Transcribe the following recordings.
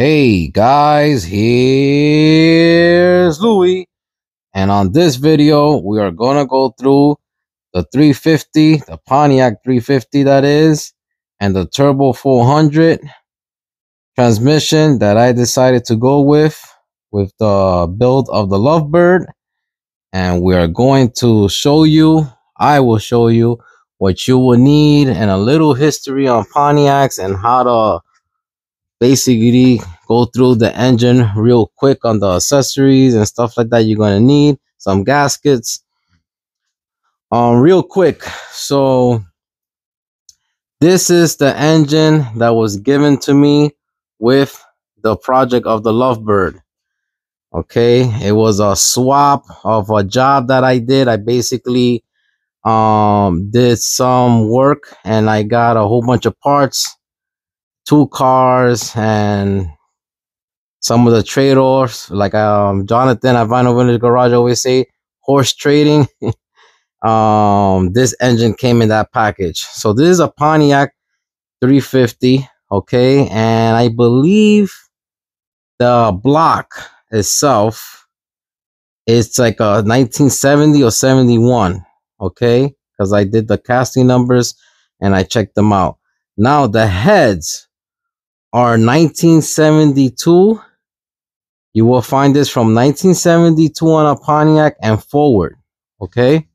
Hey guys, here's Louie. And on this video, we are gonna go through the 350, the Pontiac 350 that is, and the Turbo 400 transmission that I decided to go with, with the build of the Lovebird. And we are going to show you, I will show you what you will need and a little history on Pontiacs and how to basically go through the engine real quick on the accessories and stuff like that you're going to need some gaskets. Um real quick so this is the engine that was given to me with the project of the lovebird. Okay it was a swap of a job that i did. I basically um did some work and i got a whole bunch of parts two cars and some of the trade-offs. Like um jonathan at vinyl vintage garage always say horse trading. Um this engine came in that package. So this is a pontiac 350 okay? And i believe the block itself it's like a 1970 or 71 okay? Because i did the casting numbers and i checked them out. Now the heads are 1972. You will find this from 1972 on a Pontiac and forward. Okay.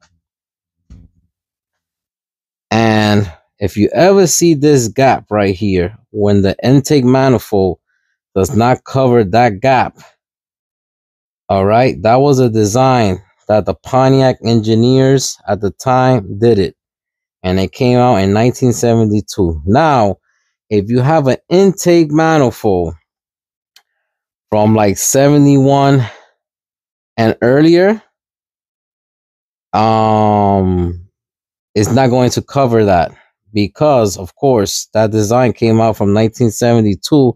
And if you ever see this gap right here, when the intake manifold does not cover that gap, all right, that was a design that the Pontiac engineers at the time did it. And it came out in 1972. Now, if you have an intake manifold from like 71 and earlier um it's not going to cover that because of course that design came out from 1972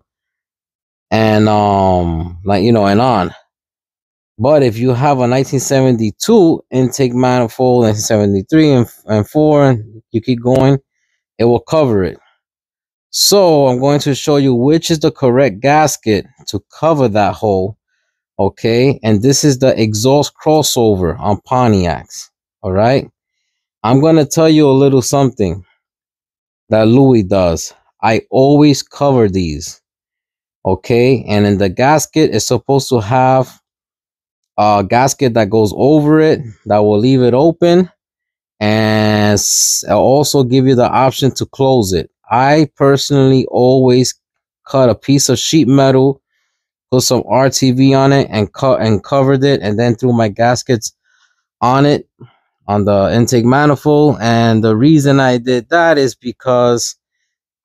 and um like you know and on. But if you have a 1972 intake manifold 1973 and, and 4 and you keep going it will cover it so I'm going to show you which is the correct gasket to cover that hole. Okay. And this is the exhaust crossover on Pontiacs. All right. I'm going to tell you a little something that Louis does. I always cover these. Okay. And in the gasket, it's supposed to have a gasket that goes over it that will leave it open and also give you the option to close it. I personally always cut a piece of sheet metal, put some RTV on it, and cut and covered it, and then threw my gaskets on it on the intake manifold. And the reason I did that is because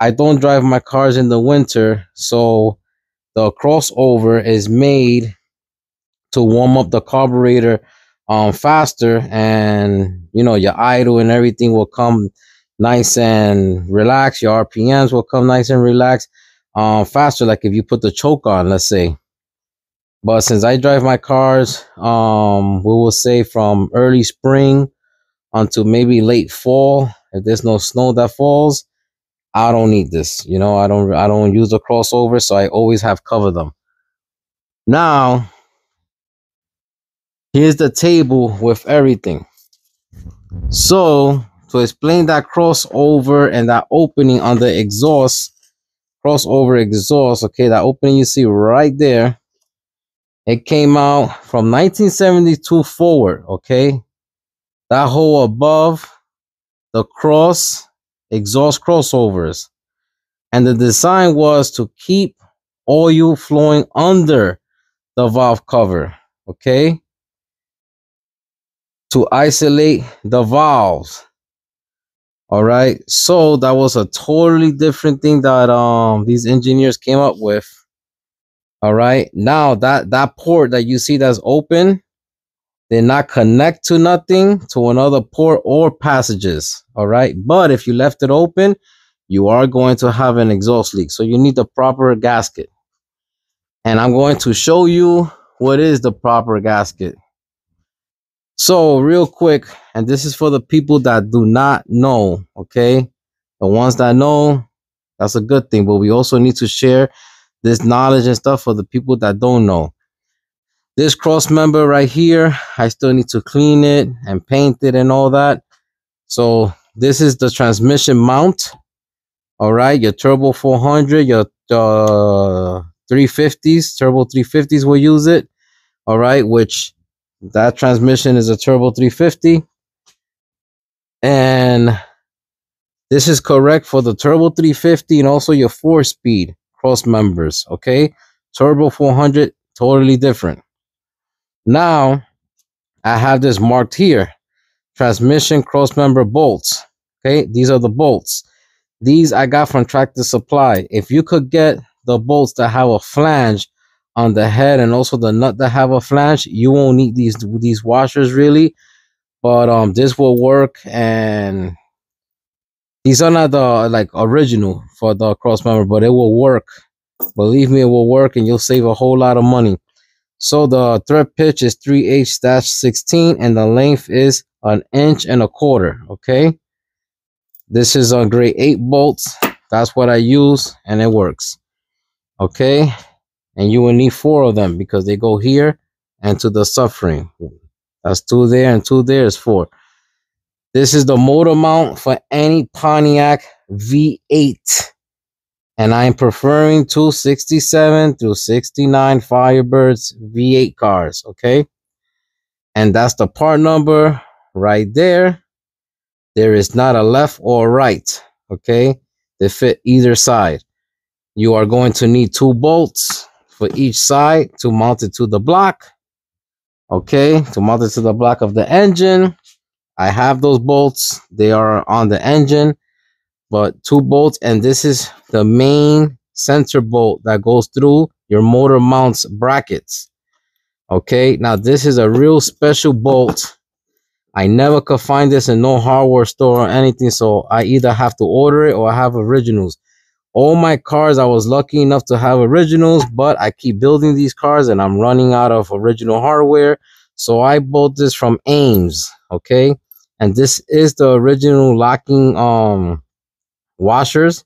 I don't drive my cars in the winter, so the crossover is made to warm up the carburetor um faster and you know your idle and everything will come nice and relaxed. Your RPMs will come nice and relaxed, um, faster. Like if you put the choke on, let's say. But since I drive my cars, um, we will say from early spring until maybe late fall. If there's no snow that falls, I don't need this. You know, I don't I don't use the crossover, so I always have cover them. Now, here's the table with everything. So to explain that crossover and that opening on the exhaust, crossover exhaust, okay, that opening you see right there, it came out from 1972 forward, okay? That hole above the cross exhaust crossovers. And the design was to keep oil flowing under the valve cover, okay? To isolate the valves all right. So that was a totally different thing that um these engineers came up with. All right. Now that that port that you see that's open did not connect to nothing to another port or passages. All right. But if you left it open, you are going to have an exhaust leak. So you need the proper gasket. And I'm going to show you what is the proper gasket. So, real quick, and this is for the people that do not know, okay? The ones that know, that's a good thing, but we also need to share this knowledge and stuff for the people that don't know. This cross member right here, I still need to clean it and paint it and all that. So this is the transmission mount. All right, your turbo 400, your uh, 350s, turbo 350s will use it. All right, which that transmission is a turbo 350. And this is correct for the turbo 350 and also your four speed cross members. Okay, turbo 400, totally different. Now, I have this marked here. Transmission cross member bolts. Okay, these are the bolts. These I got from Tractor Supply. If you could get the bolts that have a flange on the head and also the nut that have a flange, you won't need these these washers really. But um, this will work, and these are not the like original for the cross member, but it will work. Believe me, it will work, and you'll save a whole lot of money. So the thread pitch is 3H-16 and the length is an inch and a quarter, okay? This is a grade 8 bolts. That's what I use and it works. Okay? And you will need four of them because they go here and to the suffering. That's two there and two there is four. This is the motor mount for any Pontiac V8 and I'm preferring 267 through 69 Firebirds V8 cars, okay? And that's the part number right there. There is not a left or right, okay? They fit either side. You are going to need two bolts for each side to mount it to the block, okay? To mount it to the block of the engine. I have those bolts. They are on the engine but two bolts and this is the main center bolt that goes through your motor mounts brackets okay now this is a real special bolt i never could find this in no hardware store or anything so i either have to order it or i have originals all my cars i was lucky enough to have originals but i keep building these cars and i'm running out of original hardware so i bought this from ames okay and this is the original locking um washers.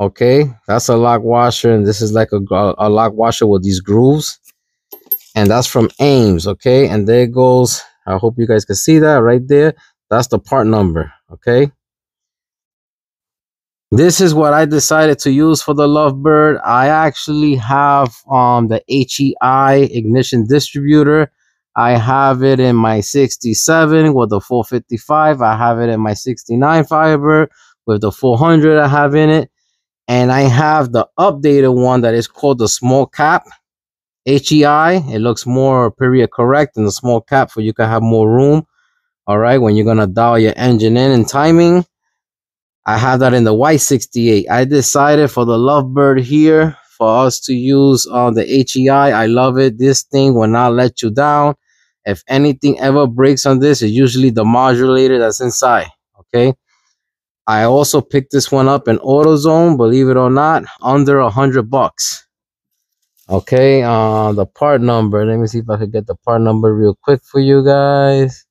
Okay, that's a lock washer, and this is like a, a lock washer with these grooves. And that's from Ames, okay? And there goes, I hope you guys can see that right there. That's the part number, okay? This is what I decided to use for the Lovebird. I actually have um the HEI ignition distributor. I have it in my 67 with the 455. I have it in my 69 Firebird with the 400 I have in it. And I have the updated one that is called the small cap HEI. It looks more period correct than the small cap for you can have more room. All right, when you're gonna dial your engine in and timing. I have that in the Y68. I decided for the Lovebird here for us to use on the HEI. I love it. This thing will not let you down. If anything ever breaks on this, it's usually the modulator that's inside. Okay. I also picked this one up in AutoZone, believe it or not, under a hundred bucks. Okay, uh, the part number. Let me see if I could get the part number real quick for you guys.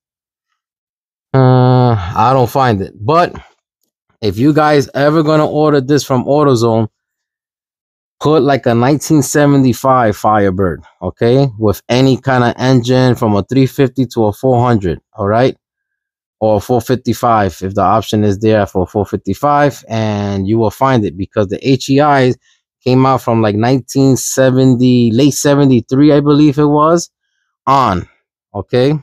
Uh, I don't find it, but if you guys ever gonna order this from AutoZone, put like a 1975 Firebird, okay, with any kind of engine from a 350 to a 400. All right? Or 455 if the option is there for 455 and you will find it because the HEI came out from like 1970 late 73 I believe it was on okay?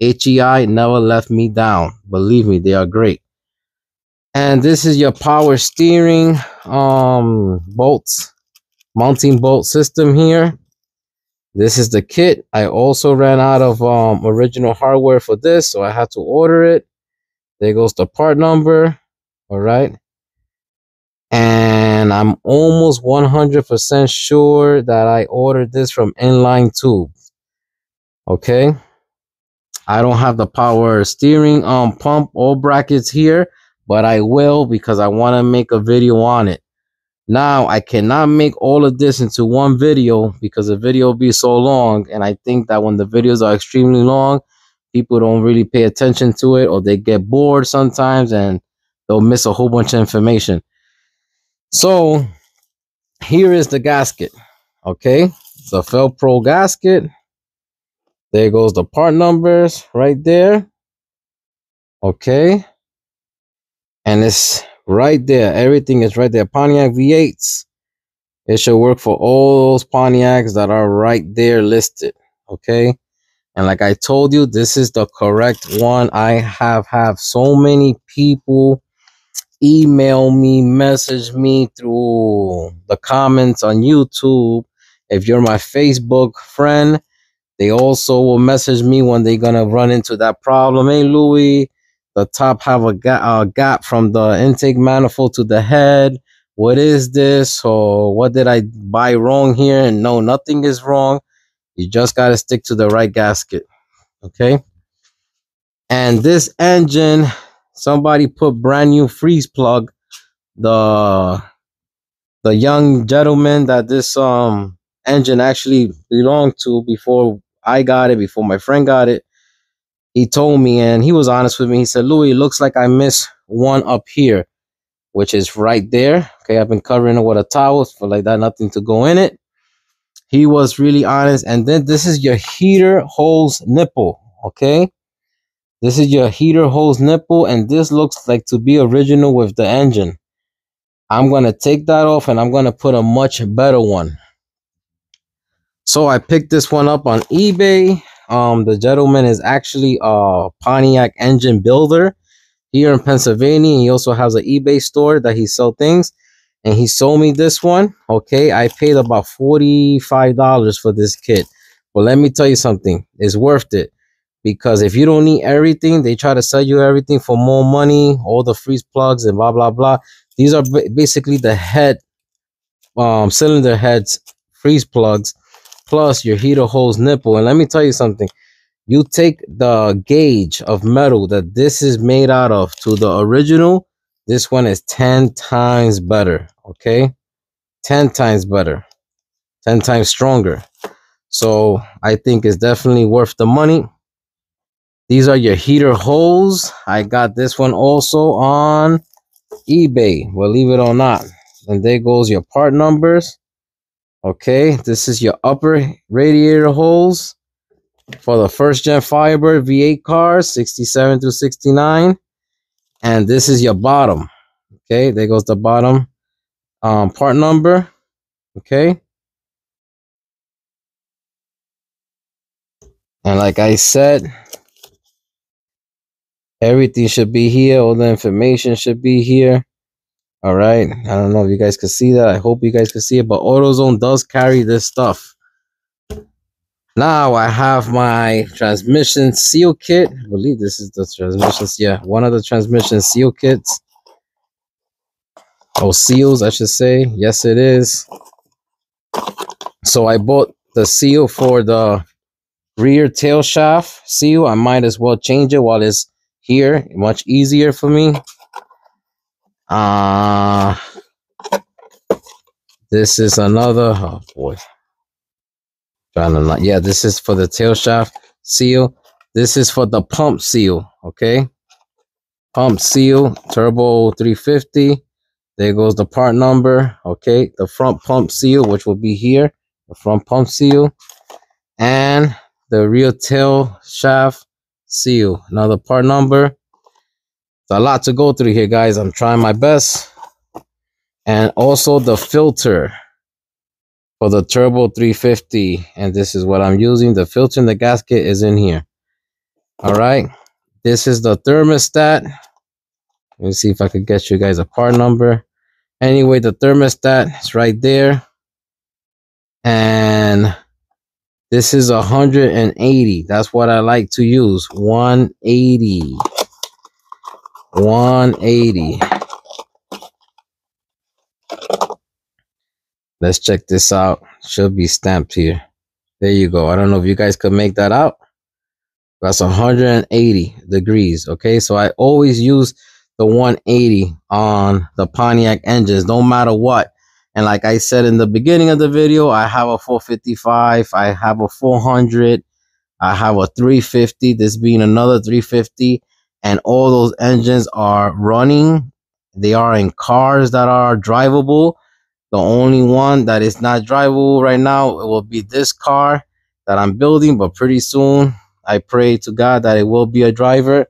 HEI never left me down. Believe me they are great and this is your power steering um bolts mounting bolt system here this is the kit. I also ran out of um, original hardware for this, so I had to order it. There goes the part number. All right. And I'm almost 100% sure that I ordered this from Inline Tube. Okay. I don't have the power steering um pump all brackets here, but I will because I want to make a video on it. Now I cannot make all of this into one video because the video will be so long. And I think that when the videos are extremely long, people don't really pay attention to it or they get bored sometimes and they'll miss a whole bunch of information. So here is the gasket. Okay, it's a Fel-Pro gasket. There goes the part numbers right there. Okay, and it's right there. Everything is right there. Pontiac V8s. It should work for all those Pontiacs that are right there listed. Okay. And like I told you, this is the correct one. I have have so many people email me, message me through the comments on YouTube. If you're my Facebook friend, they also will message me when they're gonna run into that problem. Hey, Louis, the top have a, ga- a gap from the intake manifold to the head. What is this? Or what did I buy wrong here? And no, nothing is wrong. You just got to stick to the right gasket. Okay. And this engine, somebody put brand new freeze plug. The the young gentleman that this um engine actually belonged to before I got it, before my friend got it, he told me and he was honest with me. He said, Louis, looks like I missed one up here, which is right there. Okay, I've been covering it with a towel for like that, nothing to go in it. He was really honest. And then this is your heater hose nipple. Okay. This is your heater hose nipple. And this looks like to be original with the engine. I'm going to take that off and I'm going to put a much better one. So I picked this one up on eBay. Um, the gentleman is actually a Pontiac engine builder here in Pennsylvania. He also has an eBay store that he sell things. And he sold me this one okay? I paid about 45 dollars for this kit. But let me tell you something. It's worth it. Because if you don't need everything they try to sell you everything for more money all the freeze plugs and blah blah blah. These are basically the head um cylinder heads freeze plugs plus your heater hose nipple and let me tell you something you take the gauge of metal that this is made out of to the original this one is 10 times better, okay? 10 times better, 10 times stronger. So I think it's definitely worth the money. These are your heater hoses. I got this one also on eBay, believe it or not. And there goes your part numbers. Okay, this is your upper radiator hoses for the first gen Firebird V8 cars, 67 through 69 and this is your bottom. Okay there goes the bottom um, part number. Okay. And like I said everything should be here. All the information should be here all right I don't know if you guys can see that I hope you guys can see it but AutoZone does carry this stuff now I have my transmission seal kit. I believe this is the transmissions. Yeah, one of the transmission seal kits. Oh, seals, I should say. Yes, it is. So I bought the seal for the rear tail shaft seal. I might as well change it while it's here. Much easier for me. Uh, this is another, oh boy. Trying to not, Yeah, this is for the tail shaft seal. This is for the pump seal. Okay. Pump seal, turbo 350. There goes the part number. Okay. The front pump seal, which will be here. The front pump seal. And the rear tail shaft seal. Another part number. It's a lot to go through here, guys. I'm trying my best. And also the filter for the turbo 350 and this is what i'm using. The filter in the gasket is in here. All right. This is the thermostat. Let me see if i could get you guys a part number. Anyway the thermostat is right there. And this is 180 that's what i like to use. 180 180 Let's check this out. Should be stamped here. There you go. I don't know if you guys could make that out. That's 180 degrees. Okay, so I always use the 180 on the Pontiac engines, no matter what. And like I said in the beginning of the video, I have a 455, I have a 400, I have a 350, this being another 350, and all those engines are running. They are in cars that are drivable The only one that is not drivable right now will be this car that I'm building, but pretty soon I pray to God that it will be a driver.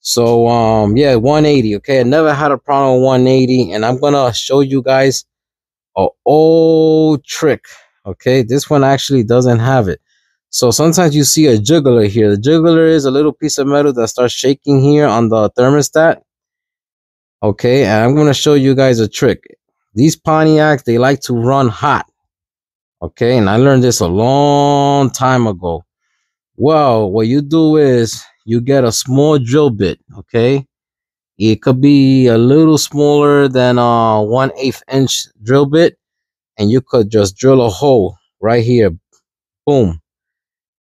So um yeah, 180. Okay, I never had a problem with 180, and I'm gonna show you guys a old trick. Okay, this one actually doesn't have it. So sometimes you see a jiggler here. The jiggler is a little piece of metal that starts shaking here on the thermostat. Okay, and I'm gonna show you guys a trick. These Pontiacs, they like to run hot. Okay, and I learned this a long time ago. Well, what you do is you get a small drill bit, okay? It could be a little smaller than a one eighth inch drill bit, and you could just drill a hole right here. Boom.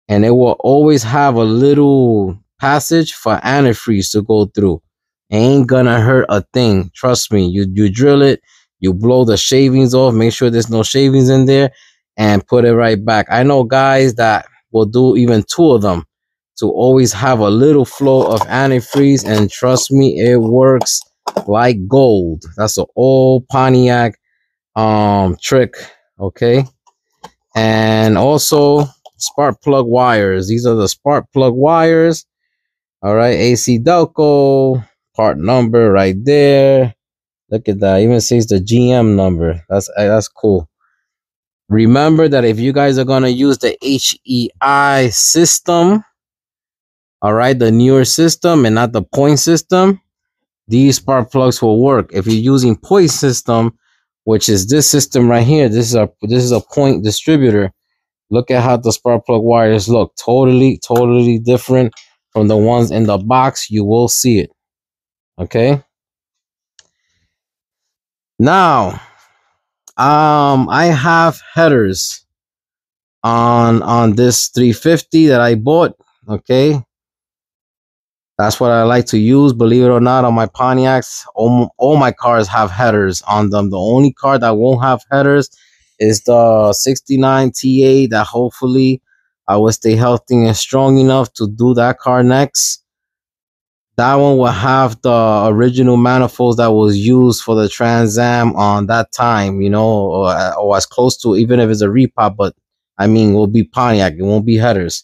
And it will always have a little passage for antifreeze to go through. It ain't gonna hurt a thing. Trust me. You you drill it, you blow the shavings off, make sure there's no shavings in there, and put it right back. I know guys that will do even two of them to always have a little flow of antifreeze and trust me it works like gold that's an old pontiac um trick okay and also spark plug wires. These are the spark plug wires. All right ac delco part number right there. Look at that. Even says the gm number. That's eh, that's cool. Remember that if you guys are going to use the hei system all right, the newer system and not the point system, these spark plugs will work. If you're using point system, which is this system right here, this is a this is a point distributor. Look at how the spark plug wires look. Totally, totally different from the ones in the box. You will see it. Okay. Now, um, I have headers on on this 350 that I bought. Okay, that's what I like to use. Believe it or not, on my Pontiacs, all, all my cars have headers on them. The only car that won't have headers is the 69 TA that hopefully I will stay healthy and strong enough to do that car next. That one will have the original manifolds that was used for the Trans Am on that time, you know, or, or as close to, even if it's a repop, but I mean, will be Pontiac. It won't be headers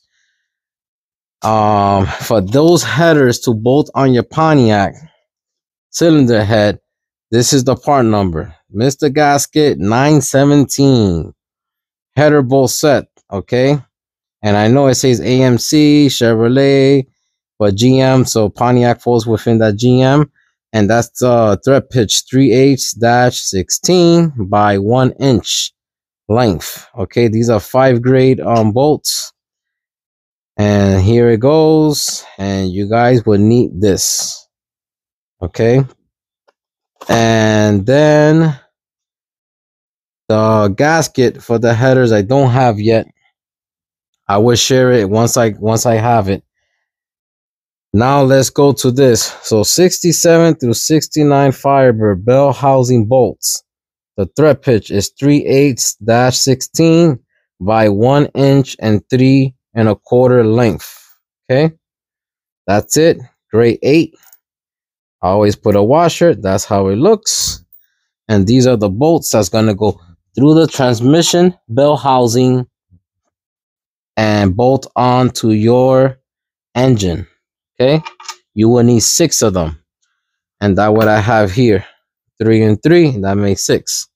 um, for those headers to bolt on your Pontiac cylinder head, this is the part number. Mr. Gasket 917 header bolt set. Okay. And I know it says AMC, Chevrolet, but GM. So Pontiac falls within that GM. And that's the thread pitch 3H 16 by 1 inch length. Okay. These are five grade um, bolts and here it goes and you guys will need this okay and then the gasket for the headers i don't have yet i will share it once i once i have it now let's go to this so 67 through 69 firebird bell housing bolts the thread pitch is 3 8 16 by 1 inch and 3 and a quarter length. Okay. That's it. Grade 8. I always put a washer. That's how it looks. And these are the bolts that's going to go through the transmission bell housing and bolt onto your engine. Okay. You will need six of them. And that what I have here. Three and three. That makes six.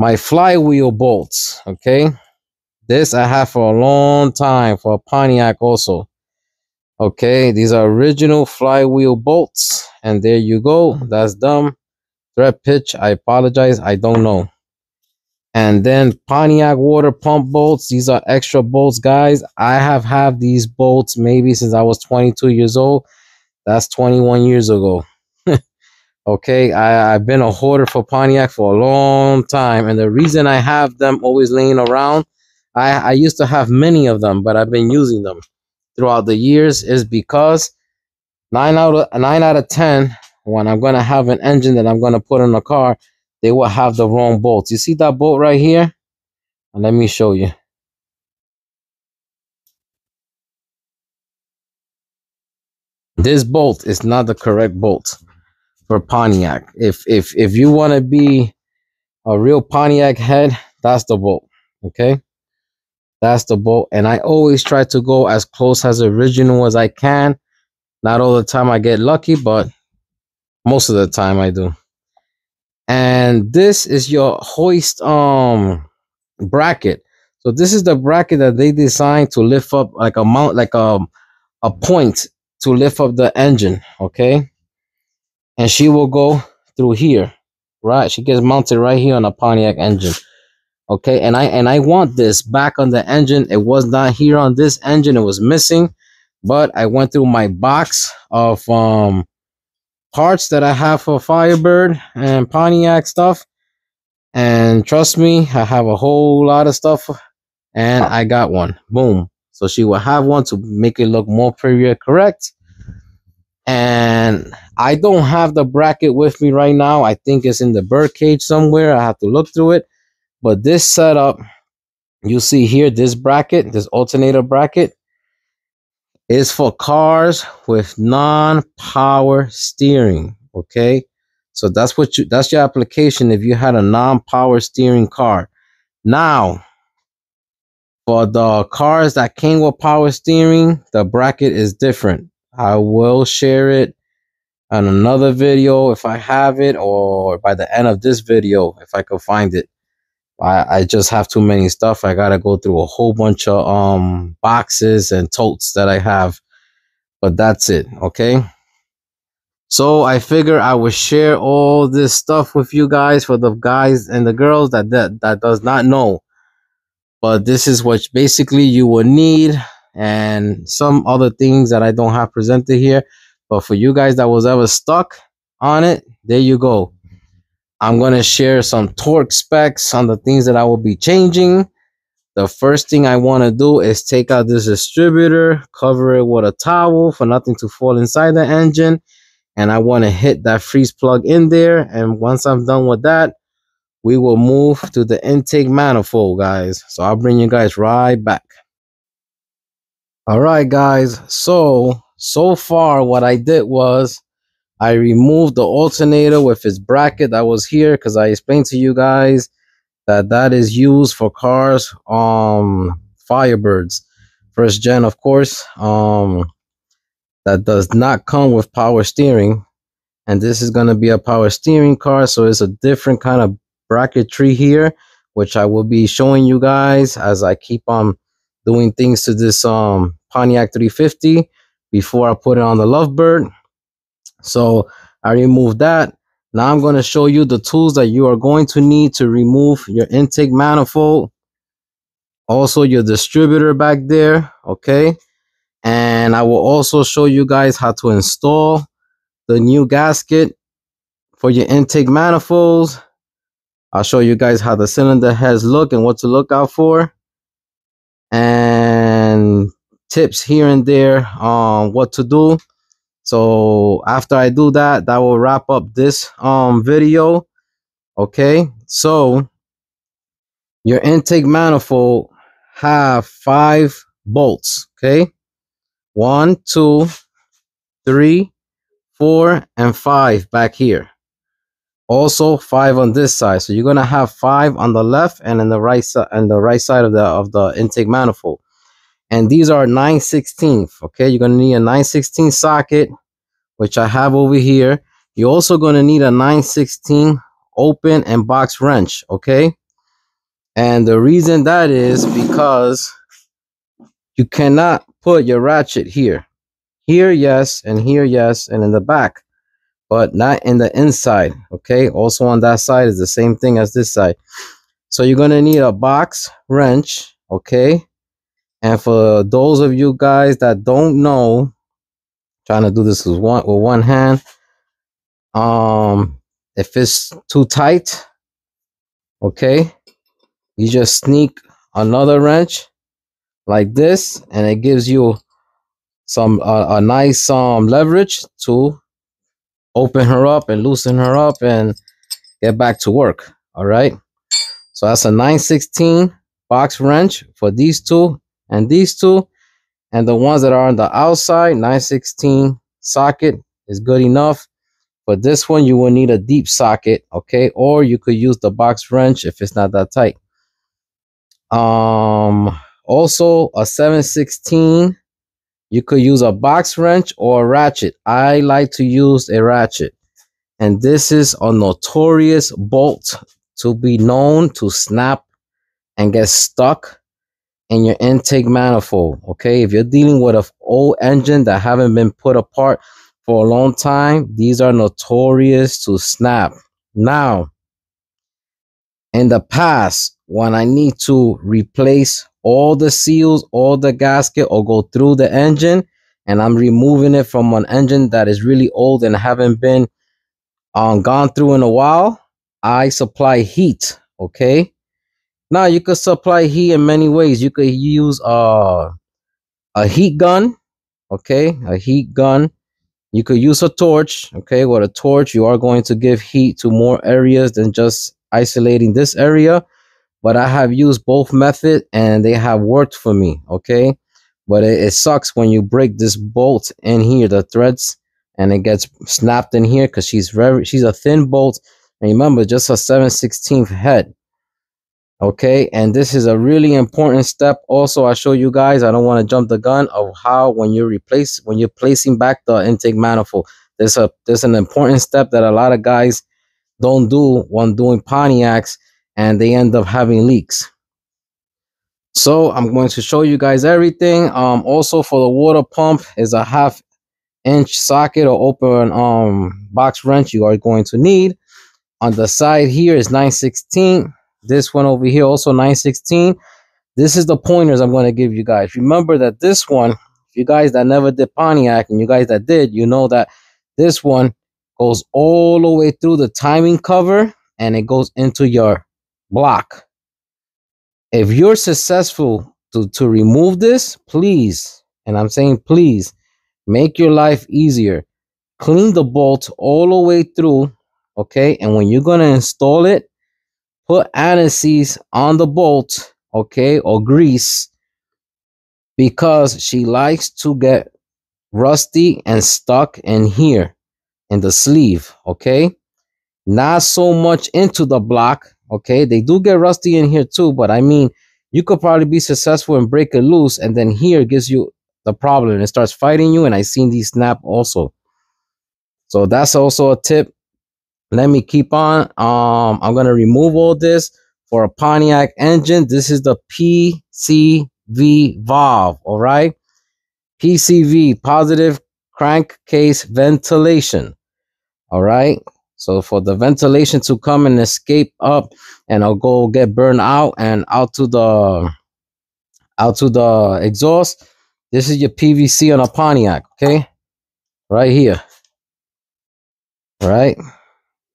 My flywheel bolts. Okay. This I have for a long time for a Pontiac also. Okay, these are original flywheel bolts. And there you go. Mm-hmm. That's dumb. Thread pitch, I apologize. I don't know. And then Pontiac water pump bolts. These are extra bolts, guys. I have had these bolts maybe since I was 22 years old. That's 21 years ago. okay, I, I've been a hoarder for Pontiac for a long time. And the reason I have them always laying around I, I used to have many of them, but I've been using them throughout the years is because nine out of nine out of ten, when I'm gonna have an engine that I'm gonna put in a car, they will have the wrong bolts. You see that bolt right here? And let me show you. This bolt is not the correct bolt for Pontiac. If if if you want to be a real Pontiac head, that's the bolt. Okay. That's the bolt. And I always try to go as close as original as I can. Not all the time I get lucky, but most of the time I do. And this is your hoist um bracket. So this is the bracket that they designed to lift up like a mount, like a, a point to lift up the engine. Okay. And she will go through here, right? She gets mounted right here on a Pontiac engine. Okay. And I, and I want this back on the engine. It was not here on this engine. It was missing, but I went through my box of, um, parts that I have for Firebird and Pontiac stuff. And trust me, I have a whole lot of stuff and I got one. Boom. So she will have one to make it look more period correct. And I don't have the bracket with me right now. I think it's in the bird cage somewhere. I have to look through it. But this setup, you see here, this bracket, this alternator bracket, is for cars with non-power steering. Okay. So that's what you that's your application if you had a non-power steering car. Now, for the cars that came with power steering, the bracket is different. I will share it on another video if I have it or by the end of this video if I can find it. I, I just have too many stuff. I gotta go through a whole bunch of um boxes and totes that I have. But that's it, okay? So I figure I would share all this stuff with you guys for the guys and the girls that that, that does not know but this is what basically you will need and some other things that I don't have presented here. But for you guys that was ever stuck on it, there you go. I'm going to share some torque specs on the things that I will be changing. The first thing I want to do is take out this distributor, cover it with a towel for nothing to fall inside the engine. And I want to hit that freeze plug in there. And once I'm done with that, we will move to the intake manifold, guys. So I'll bring you guys right back. All right, guys. So, so far what I did was I removed the alternator with its bracket that was here because I explained to you guys that that is used for cars, um, Firebirds. First gen, of course, um, that does not come with power steering. And this is going to be a power steering car. So it's a different kind of bracketry here, which I will be showing you guys as I keep on doing things to this um, Pontiac 350 before I put it on the Lovebird. So I removed that. Now I'm going to show you the tools that you are going to need to remove your intake manifold. Also your distributor back there. Okay. And I will also show you guys how to install the new gasket for your intake manifolds I'll show you guys how the cylinder heads look and what to look out for. And tips here and there on what to do. So after I do that, that will wrap up this um video. Okay, so your intake manifold have five bolts. Okay, one, two, three, four, and five back here. Also five on this side. So you're gonna have five on the left and in the right side and the right side of the of the intake manifold and these are 9 16th okay? You're gonna need a 9 16 socket which i have over here. You're also gonna need a 9 16 open and box wrench okay? And the reason that is because you cannot put your ratchet here. Here yes and here yes and in the back but not in the inside okay? Also on that side is the same thing as this side. So you're going to need a box wrench okay and for those of you guys that don't know trying to do this with one with one hand um if it's too tight okay you just sneak another wrench like this and it gives you some uh, a nice um leverage to open her up and loosen her up and get back to work. All right. So that's a 916 box wrench for these two and these two. And the ones that are on the outside, 916 socket is good enough. but this one, you will need a deep socket, okay? Or you could use the box wrench if it's not that tight. Um, also, a 716, you could use a box wrench or a ratchet. I like to use a ratchet. And this is a notorious bolt to be known to snap and get stuck in your intake manifold. Okay, if you're dealing with an old engine that haven't been put apart for a long time, these are notorious to snap. Now, in the past, when I need to replace all the seals, all the gasket, or go through the engine, and I'm removing it from an engine that is really old and haven't been um, gone through in a while, I supply heat. Okay. Now you could supply heat in many ways. You could use uh, a heat gun. Okay, a heat gun. You could use a torch. Okay, with a torch, you are going to give heat to more areas than just isolating this area. But I have used both methods and they have worked for me. Okay, but it, it sucks when you break this bolt in here, the threads and it gets snapped in here because she's very she's a thin bolt and remember just a 7 16th head okay and this is a really important step. Also i show you guys i don't want to jump the gun of how when you replace when you're placing back the intake manifold. There's a there's an important step that a lot of guys don't do when doing pontiacs and they end up having leaks. So i'm going to show you guys everything. Um also for the water pump is a half inch socket or open um box wrench you are going to need. On the side here is 916 this one over here also 916 this is the pointers i'm going to give you guys. Remember that this one you guys that never did pontiac and you guys that did you know that this one goes all the way through the timing cover and it goes into your block. If you're successful to to remove this please and i'm saying please make your life easier. Clean the bolt all the way through okay? And when you're going to install it put anti-seize on the bolt okay or grease because she likes to get rusty and stuck in here in the sleeve okay? Not so much into the block okay? They do get rusty in here too but i mean you could probably be successful and break it loose and then here gives you the problem and it starts fighting you and i seen these snap also. So that's also a tip let me keep on um i'm gonna remove all this for a pontiac engine this is the pcv valve all right pcv positive crankcase ventilation all right so for the ventilation to come and escape up and i'll go get burned out and out to the out to the exhaust this is your PVC on a Pontiac, okay? Right here. Right?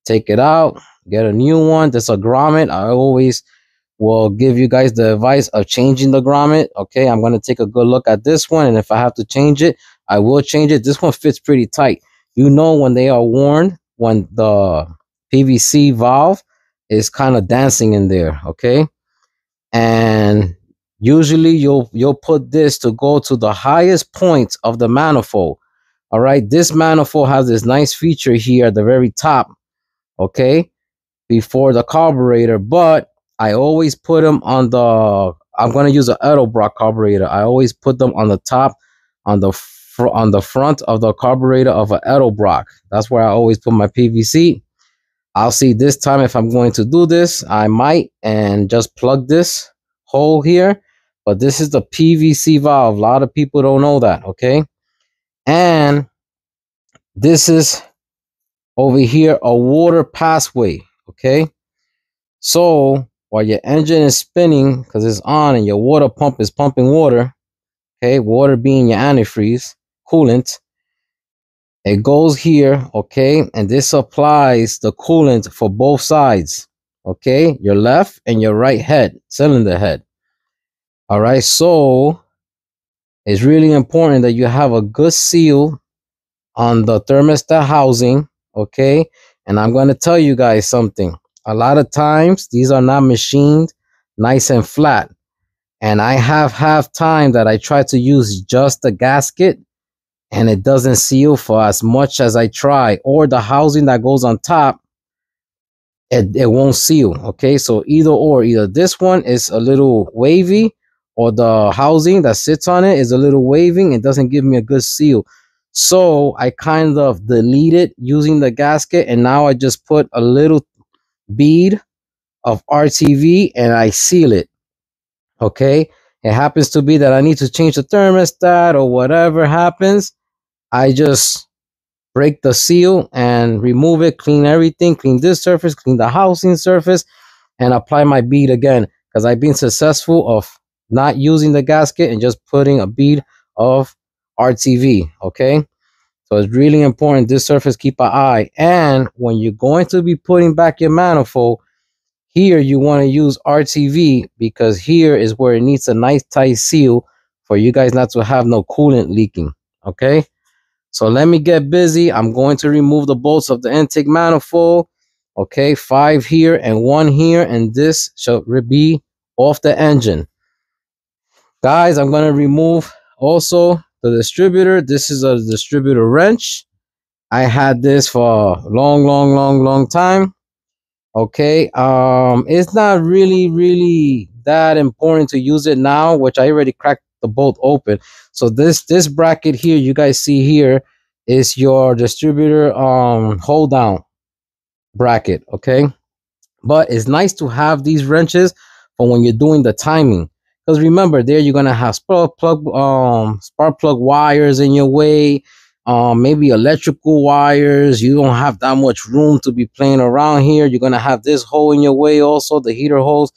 Take it out, get a new one. There's a grommet. I always will give you guys the advice of changing the grommet. Okay, I'm going to take a good look at this one. And if I have to change it, I will change it. This one fits pretty tight. You know when they are worn, when the PVC valve is kind of dancing in there. Okay. And Usually you'll you'll put this to go to the highest point of the manifold. All right, this manifold has this nice feature here at the very top, okay, before the carburetor, but I always put them on the, I'm going to use an Edelbrock carburetor. I always put them on the top, on the on the front of the carburetor of an Edelbrock. That's where I always put my PVC. I'll see this time if I'm going to do this. I might and just plug this hole here but this is the PVC valve. A lot of people don't know that, okay? And this is over here a water pathway okay? So while your engine is spinning because it's on and your water pump is pumping water, okay, water being your antifreeze, coolant, it goes here, okay, and this applies the coolant for both sides, okay, your left and your right head, cylinder head. All right, so it's really important that you have a good seal on the thermostat housing, okay? And I'm going to tell you guys something. A lot of times, these are not machined nice and flat. And I have have time that I try to use just the gasket and it doesn't seal for as much as I try, or the housing that goes on top, it, it won't seal. Okay, so either or, either this one is a little wavy, or the housing that sits on it is a little waving. It doesn't give me a good seal. So I kind of delete it using the gasket, and now I just put a little bead of RTV and I seal it. Okay, it happens to be that I need to change the thermostat or whatever happens. I just break the seal and remove it, clean everything, clean this surface, clean the housing surface, and apply my bead again because I've been successful of not using the gasket and just putting a bead of RTV. Okay. So it's really important this surface keep an eye. And when you're going to be putting back your manifold, here you want to use RTV because here is where it needs a nice tight seal for you guys not to have no coolant leaking. Okay. So let me get busy. I'm going to remove the bolts of the intake manifold. Okay, five here and one here, and this shall be off the engine. Guys, I'm going to remove also the distributor. This is a distributor wrench. I had this for a long, long, long, long time. Okay, um, it's not really, really that important to use it now, which I already cracked the bolt open. So this this bracket here, you guys see here, is your distributor um hold down bracket. Okay, but it's nice to have these wrenches for when you're doing the timing. Because remember, there you're gonna have spark plug um spark plug wires in your way, um maybe electrical wires. You don't have that much room to be playing around here. You're gonna have this hole in your way, also the heater hoses.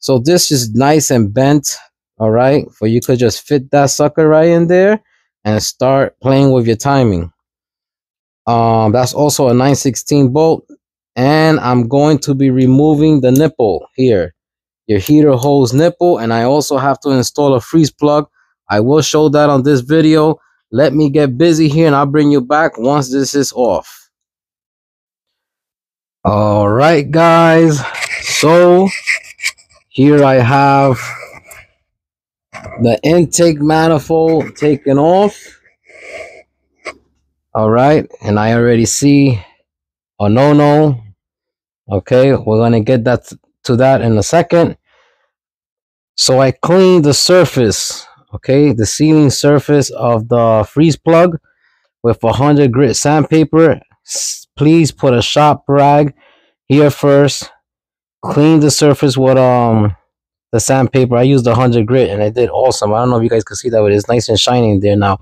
So this is nice and bent all right for you could just fit that sucker right in there and start playing with your timing um that's also a 916 bolt and i'm going to be removing the nipple here your heater hose nipple and i also have to install a freeze plug. I will show that on this video. Let me get busy here and i'll bring you back once this is off. All right guys. So here i have the intake manifold taken off. All right and i already see a no no okay we're gonna get that to that in a second so i cleaned the surface okay the sealing surface of the freeze plug with 100 grit sandpaper please put a shop rag here first clean the surface with um the sandpaper. I used 100 grit and I did awesome. I don't know if you guys can see that, but it's nice and shiny there now.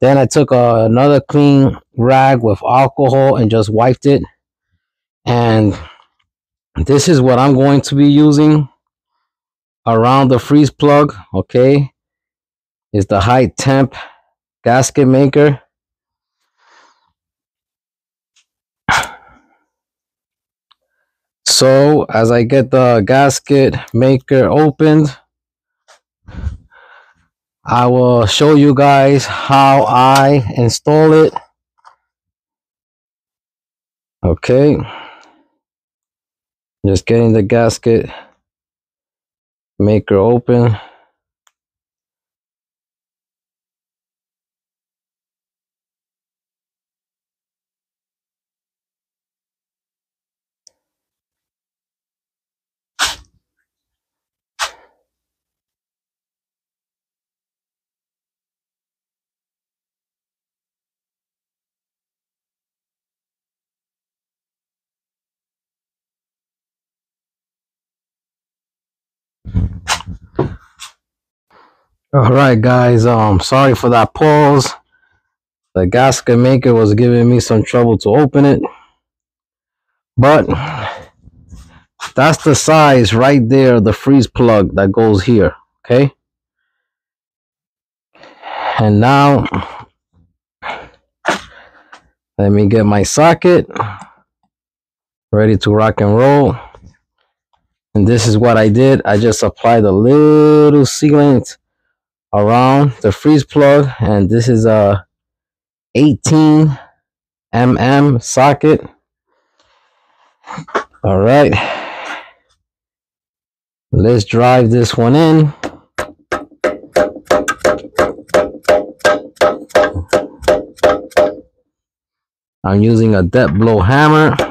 Then I took uh, another clean rag with alcohol and just wiped it. And this is what I'm going to be using around the freeze plug, okay? Is the high temp gasket maker. So as I get the gasket maker opened, I will show you guys how I install it. Okay. Just getting the gasket maker open. All right, guys. Um, sorry for that pause. The gasket maker was giving me some trouble to open it, but that's the size right there. The freeze plug that goes here. Okay. And now, let me get my socket ready to rock and roll. And this is what I did. I just applied a little sealant around the freeze plug and this is a 18 mm socket. All right. Let's drive this one in. I'm using a dead blow hammer.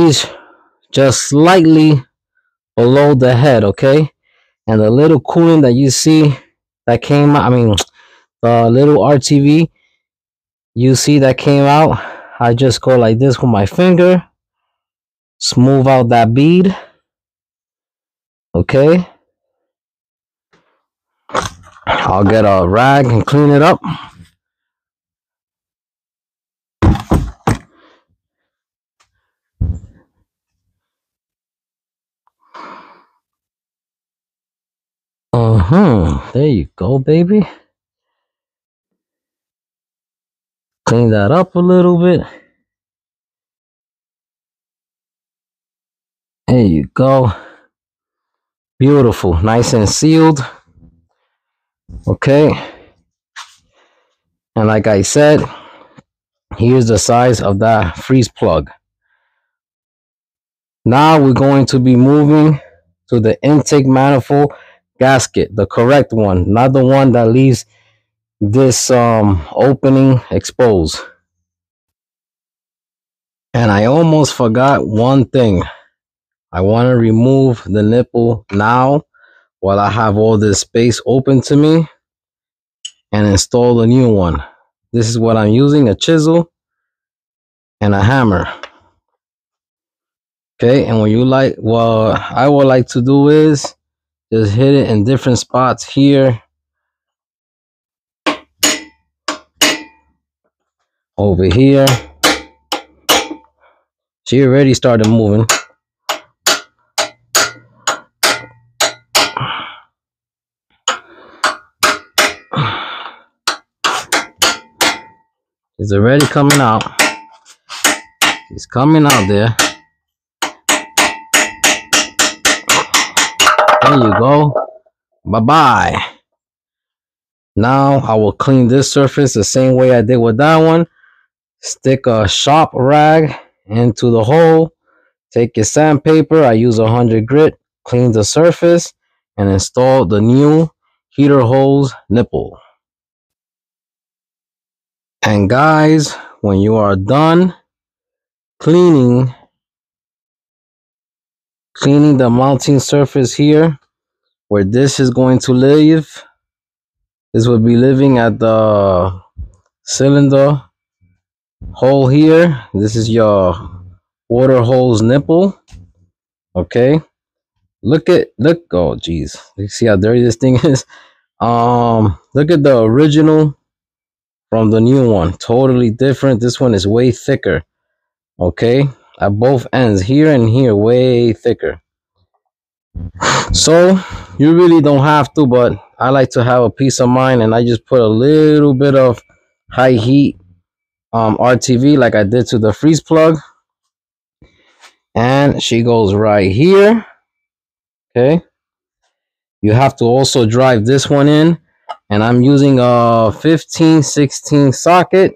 She's just slightly below the head, okay? And the little cooling that you see that came out, I mean, the little RTV you see that came out, I just go like this with my finger, smooth out that bead, okay? I'll get a rag and clean it up. Uh-huh. There you go, baby. Clean that up a little bit. There you go. Beautiful. Nice and sealed. Okay. And like I said, here's the size of that freeze plug. Now we're going to be moving to the intake manifold gasket, the correct one, not the one that leaves this um, opening exposed. And I almost forgot one thing. I want to remove the nipple now while I have all this space open to me and install the new one. This is what I'm using, a chisel and a hammer. Okay, and when you like, what I would like to do is just hit it in different spots here. Over here. She already started moving. It's already coming out. It's coming out there. There you go. Bye-bye. Now I will clean this surface the same way I did with that one. Stick a shop rag into the hole. Take your sandpaper. I use a 100 grit. Clean the surface and install the new heater hose nipple. And guys, when you are done cleaning, cleaning the mounting surface here, where this is going to live, this will be living at the cylinder hole here. This is your water hose nipple. Okay. Look at, look, oh geez. You see how dirty this thing is? Um, look at the original from the new one. Totally different. This one is way thicker. Okay. At both ends, here and here, way thicker. So you really don't have to, but I like to have a peace of mind and I just put a little bit of high heat um, RTV like I did to the freeze plug. And she goes right here. Okay. You have to also drive this one in and I'm using a 15 16 socket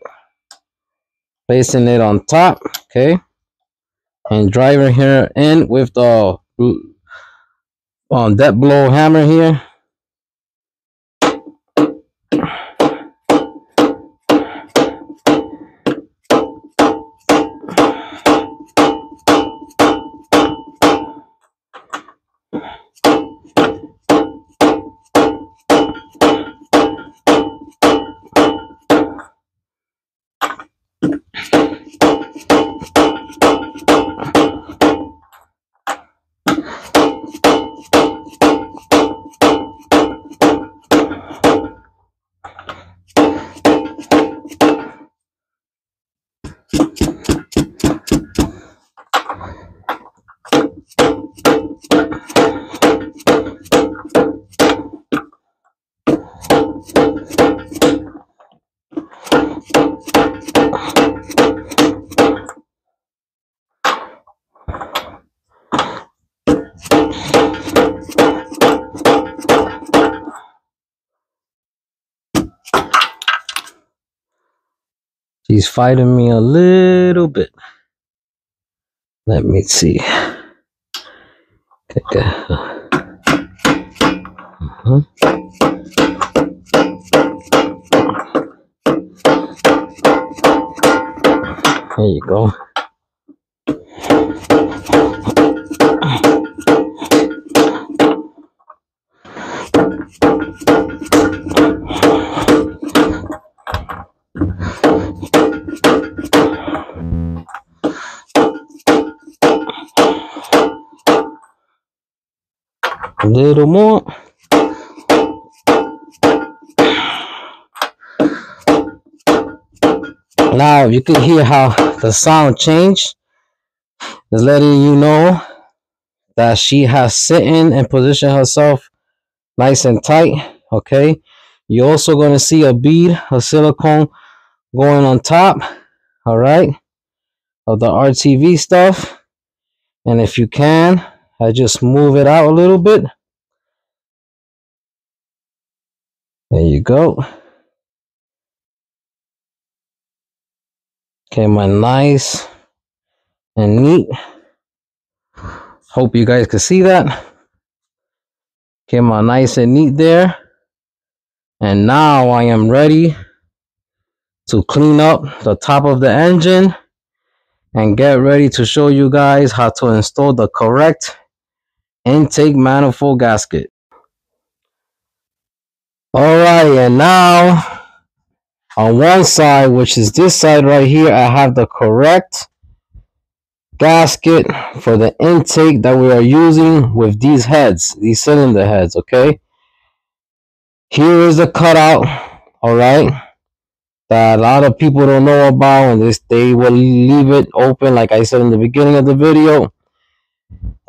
placing it on top okay and driving here in with the um, dead blow hammer here She's fighting me a little bit. Let me see. Okay, uh-huh. There you go. Little more. Now you can hear how the sound changed. It's letting you know that she has sitting and positioned herself nice and tight. Okay. You're also going to see a bead of silicone going on top. All right. Of the RTV stuff. And if you can, I just move it out a little bit. There you go. Came out nice and neat. Hope you guys can see that. Came out nice and neat there. And now I am ready to clean up the top of the engine and get ready to show you guys how to install the correct intake manifold gasket. Alright, and now on one side, which is this side right here, I have the correct gasket for the intake that we are using with these heads, these cylinder heads, okay? Here is the cutout, alright? That a lot of people don't know about and this they will leave it open like I said in the beginning of the video.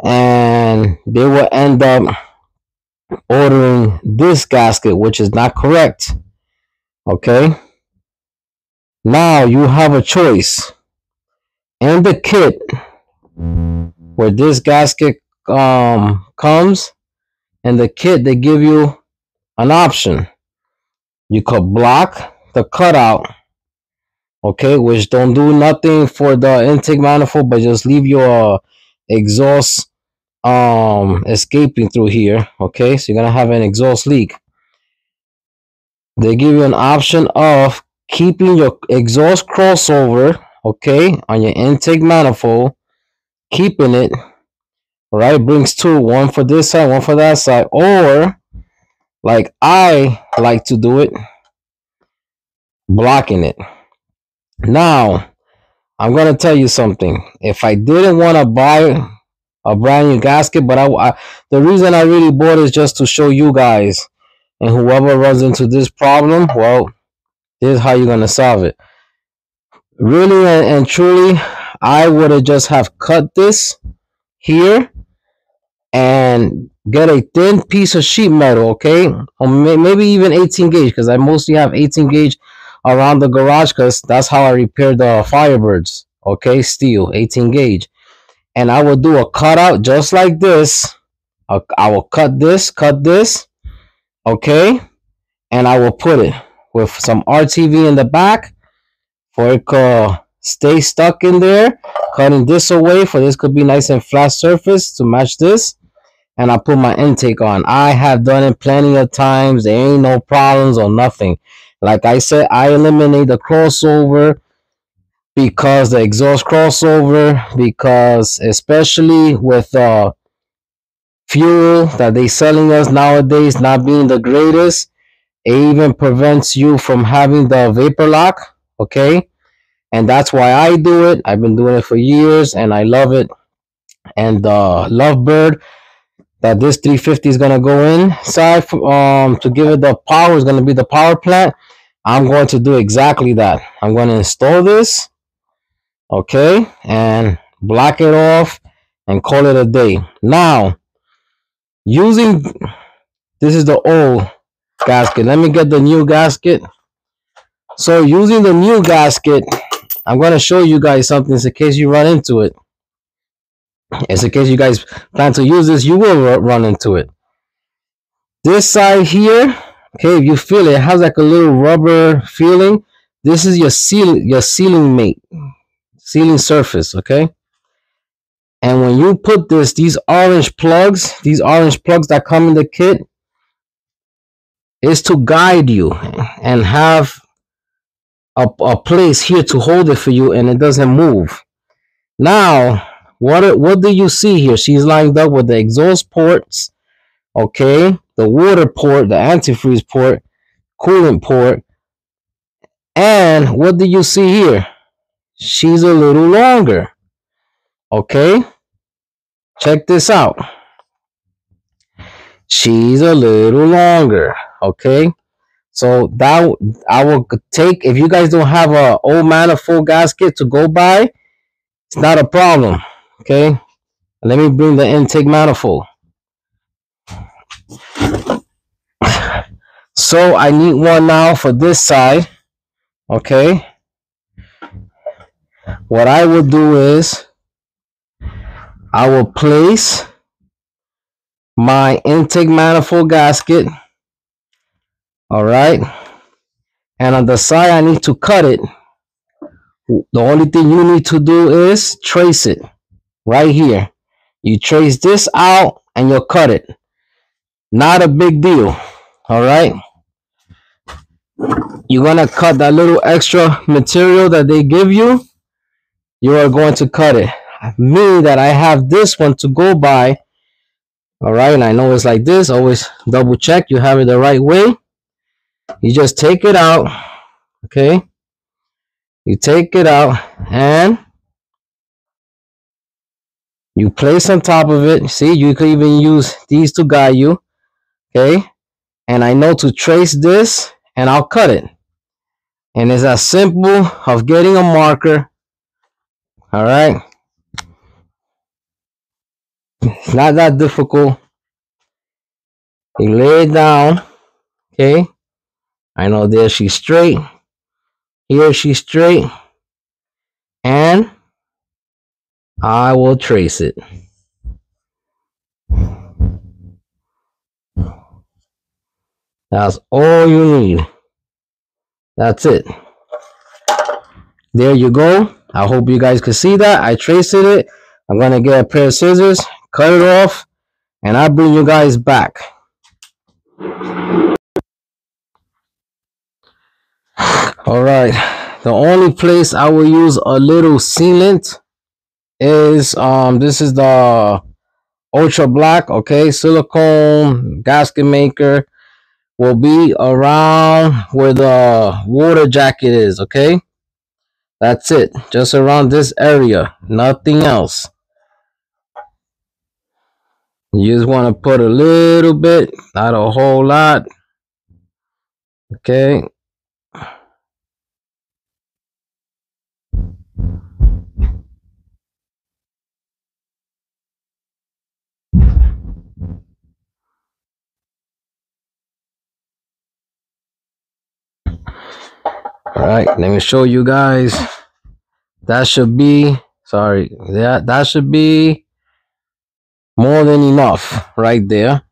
And they will end up ordering this gasket, which is not correct. Okay. Now you have a choice. In the kit where this gasket um, comes, and the kit they give you an option. You could block the cutout, okay, which don't do nothing for the intake manifold, but just leave your exhaust um escaping through here okay? So you're gonna have an exhaust leak. They give you an option of keeping your exhaust crossover okay on your intake manifold keeping it right brings two one for this side one for that side. Or like i like to do it blocking it. Now i'm gonna tell you something. If i didn't want to buy a brand new gasket. But I, I, the reason I really bought is just to show you guys and whoever runs into this problem, well, this is how you're gonna solve it. Really and, and truly, I would have just have cut this here and get a thin piece of sheet metal, okay, or may, maybe even 18 gauge because I mostly have 18 gauge around the garage because that's how I repair the Firebirds, okay, steel 18 gauge and I will do a cutout just like this. I will cut this, cut this, okay, and I will put it with some RTV in the back for it to stay stuck in there. Cutting this away for this could be nice and flat surface to match this. And I put my intake on. I have done it plenty of times. There ain't no problems or nothing. Like I said, I eliminate the crossover because the exhaust crossover because especially with uh fuel that they selling us nowadays not being the greatest it even prevents you from having the vapor lock okay? And that's why i do it. I've been doing it for years and i love it. And the lovebird that this 350 is going to go inside um to give it the power is going to be the power plant. I'm going to do exactly that. I'm going to install this okay? And block it off and call it a day. Now using this is the old gasket. Let me get the new gasket. So using the new gasket i'm going to show you guys something in case you run into it. It's in case you guys plan to use this you will run into it. This side here okay if you feel it, it has like a little rubber feeling. This is your seal your sealing mate, sealing surface, okay? And when you put this, these orange plugs, these orange plugs that come in the kit, is to guide you and have a, a place here to hold it for you and it doesn't move. Now, what, what do you see here? She's lined up with the exhaust ports, okay, the water port, the antifreeze port, coolant port, and what do you see here? She's a little longer, okay? Check this out. She's a little longer, okay? So that I will take if you guys don't have a old manifold gasket to go by, it's not a problem. Okay. Let me bring the intake manifold. So I need one now for this side. Okay. What I will do is I will place my intake manifold gasket all right and on the side I need to cut it. The only thing you need to do is trace it right here. You trace this out and you'll cut it. Not a big deal all right you're gonna cut that little extra material that they give you you are going to cut it. Me that. I have this one to go by. All right and I know it's like this. Always double check. You have it the right way. You just take it out. Okay? You take it out and you place on top of it. See you could even use these to guide you. Okay? And I know to trace this and I'll cut it. And it's as simple of getting a marker all right it's not that difficult you lay it down okay I know there she's straight. Here she's straight. And I will trace it. That's all you need. That's it. There you go. I hope you guys could see that. I traced it. I'm going to get a pair of scissors, cut it off, and I'll bring you guys back. All right. The only place I will use a little sealant is um this is the ultra black okay silicone gasket maker will be around where the water jacket is okay that's it. Just around this area. Nothing else. You just want to put a little bit not a whole lot. Okay all right let me show you guys. That should be sorry that that should be more than enough right there.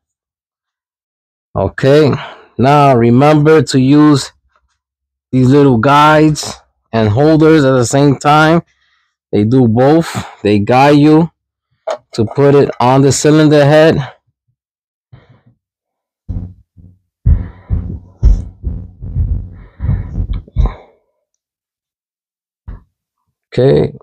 Okay now remember to use these little guides and holders at the same time. They do both. They guide you to put it on the cylinder head Okay.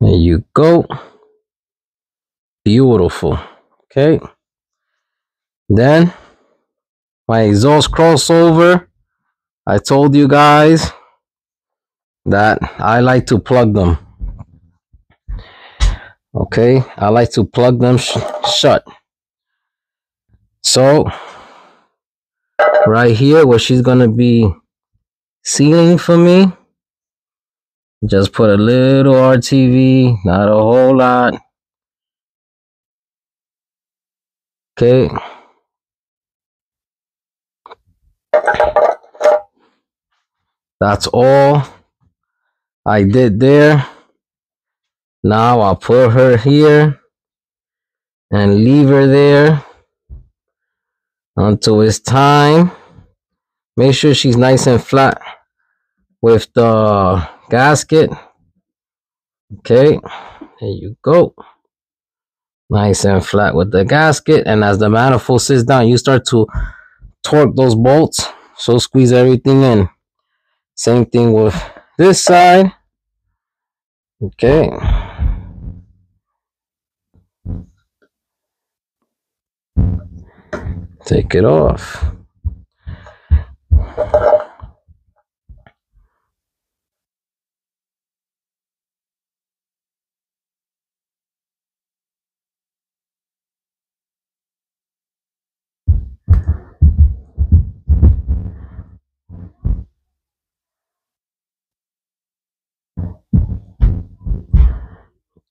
There you go. Beautiful. Okay. Then my exhaust crossover. I told you guys that I like to plug them. Okay, I like to plug them sh shut. So right here where she's gonna be sealing for me, just put a little RTV, not a whole lot Okay. That's all I did there. Now I'll put her here and leave her there until it's time. Make sure she's nice and flat with the gasket. Okay, there you go. Nice and flat with the gasket. And as the manifold sits down, you start to torque those bolts. So squeeze everything in. Same thing with this side. Okay. Take it off.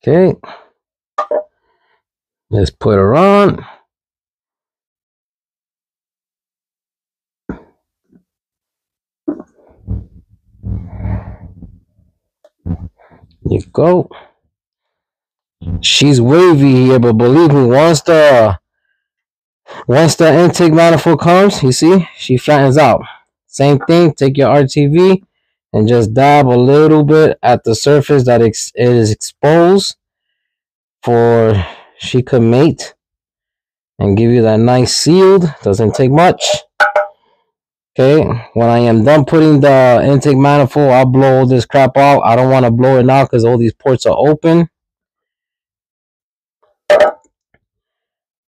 Okay. Let's put her on. You go. She's wavy here, but believe me, once the once the intake manifold comes, you see, she flattens out. Same thing, take your RTV and just dab a little bit at the surface that ex- is exposed for she could mate and give you that nice sealed. Doesn't take much. Okay, when I am done putting the intake manifold, I'll blow all this crap out. I don't want to blow it now because all these ports are open.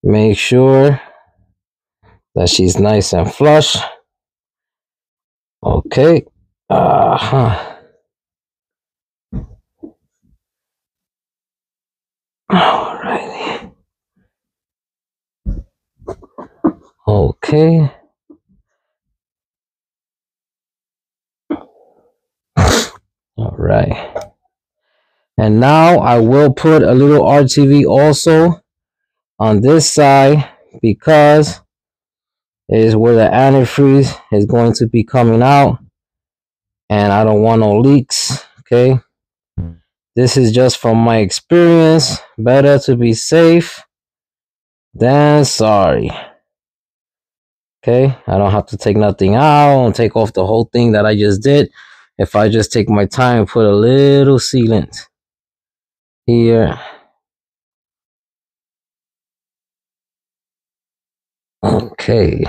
Make sure that she's nice and flush. Okay. Uh-huh. Alrighty. Okay. All right. And now I will put a little RTV also on this side because it is where the antifreeze is going to be coming out and I don't want no leaks. Okay. This is just from my experience. Better to be safe than sorry. Okay. I don't have to take nothing out and take off the whole thing that I just did if I just take my time and put a little sealant here. Okay.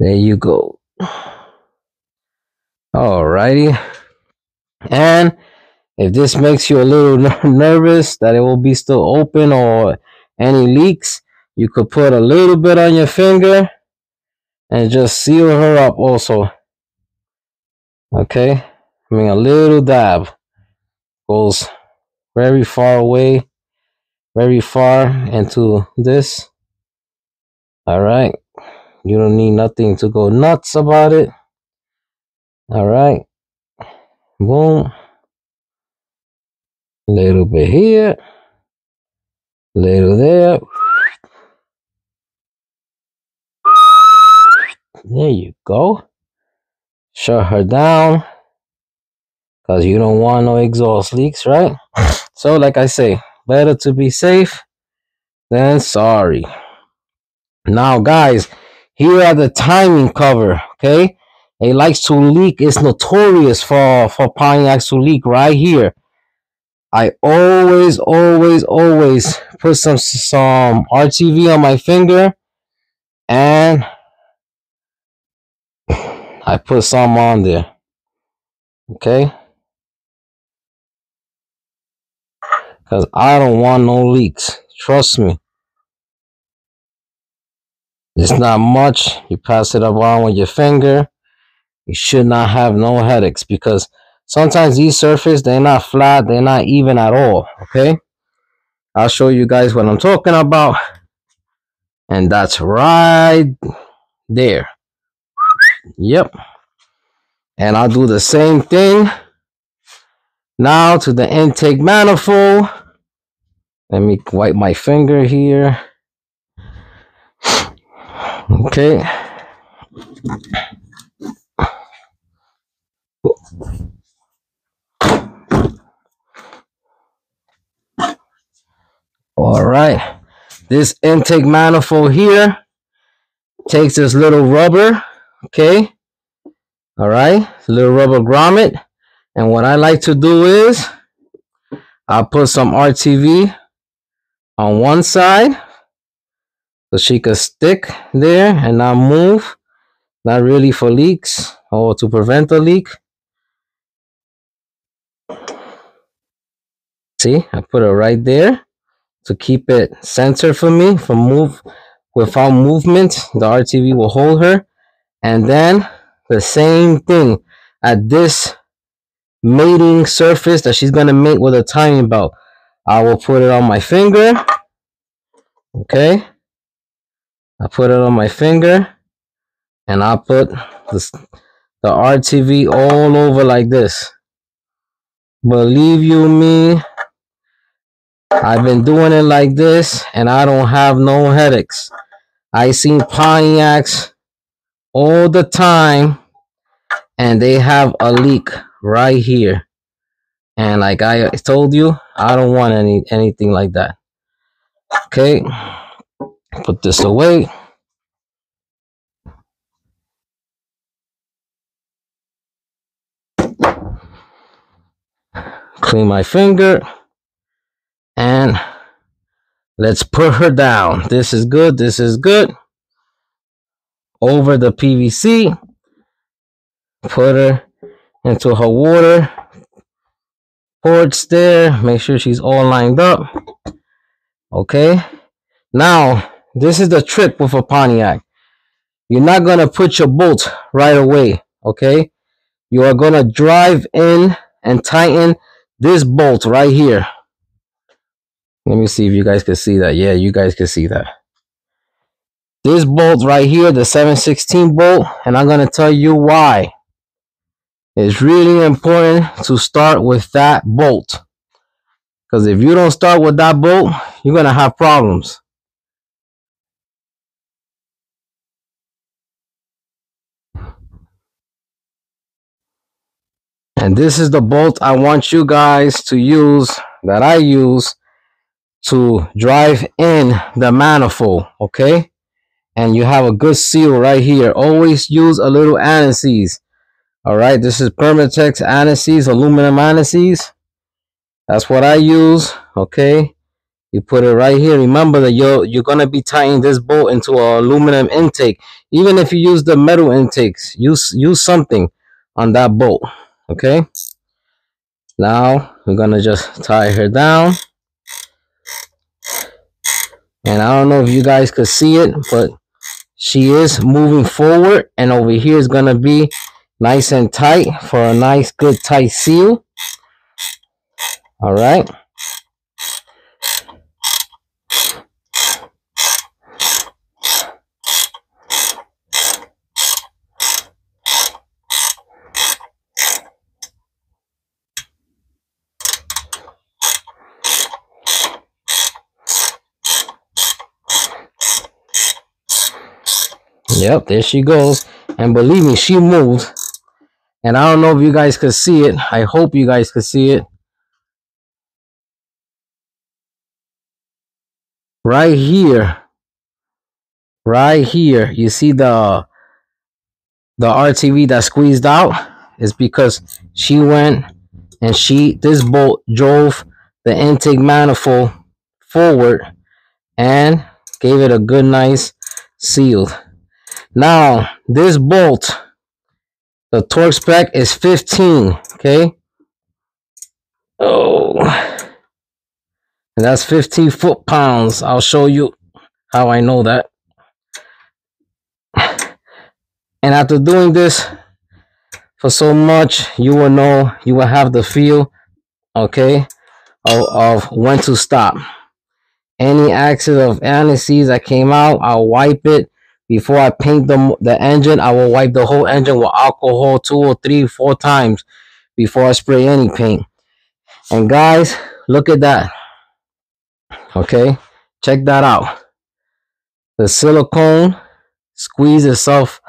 There you go. Alrighty. And if this makes you a little nervous that it will be still open or any leaks, you could put a little bit on your finger and just seal her up also. Okay, I mean a little dab goes very far away, very far into this. All right, you don't need nothing to go nuts about it. All right, boom, little bit here, little there. There you go shut her down because you don't want no exhaust leaks, right? So, like I say, better to be safe than sorry. Now, guys, here are the timing cover, okay? It likes to leak. It's notorious for, for Pontiacs to leak right here. I always, always, always put some, some RTV on my finger and I put some on there. Okay? Because I don't want no leaks. Trust me. It's not much. You pass it around with your finger. You should not have no headaches because sometimes these surfaces, they're not flat. They're not even at all. Okay? I'll show you guys what I'm talking about. And that's right there. Yep. And I'll do the same thing now to the intake manifold. Let me wipe my finger here. Okay. All right. This intake manifold here takes this little rubber, okay? All right, little rubber grommet. And what I like to do is I'll put some RTV on one side so she could stick there and not move. Not really for leaks or to prevent a leak. See, I put it right there to keep it centered for me from move without movement. The RTV will hold her. And then the same thing at this mating surface that she's gonna mate with a timing belt. I will put it on my finger. Okay. I put it on my finger and I put this, the RTV all over like this. Believe you me, I've been doing it like this and I don't have no headaches. I seen Pontiacs all the time and they have a leak right here. And like I told you, I don't want any anything like that. Okay. Put this away. Clean my finger. And let's put her down. This is good. This is good. Over the PVC. Put her into her water ports there. Make sure she's all lined up. Okay. Now, this is the trick with a Pontiac. You're not going to put your bolt right away. Okay. You are going to drive in and tighten this bolt right here. Let me see if you guys can see that. Yeah, you guys can see that. This bolt right here, the 716 bolt, and I'm going to tell you why. It's really important to start with that bolt. Because if you don't start with that bolt, you're going to have problems. And this is the bolt I want you guys to use, that I use, to drive in the manifold, okay? And you have a good seal right here. Always use a little anti-seize. All right, this is Permatex anti-seize, aluminum anti-seize. That's what I use, okay? You put it right here. Remember that you're, you're going to be tying this bolt into an aluminum intake. Even if you use the metal intakes, use, use something on that bolt okay now we're gonna just tie her down and I don't know if you guys could see it but she is moving forward and over here is gonna be nice and tight for a nice good tight seal. All right Yep, there she goes. And believe me, she moved. And I don't know if you guys could see it. I hope you guys could see it. Right here. Right here. You see the the RTV that squeezed out is because she went and she this bolt drove the intake manifold forward and gave it a good nice seal. Now, this bolt, the torque spec is 15, okay? Oh, and that's 15 foot pounds. I'll show you how I know that. And after doing this for so much, you will know, you will have the feel, okay, of, of when to stop. Any accident of anti-seize that came out, I'll wipe it before I paint the, the engine, I will wipe the whole engine with alcohol two or three, four times before I spray any paint. And guys, look at that. Okay, check that out. The silicone squeezes itself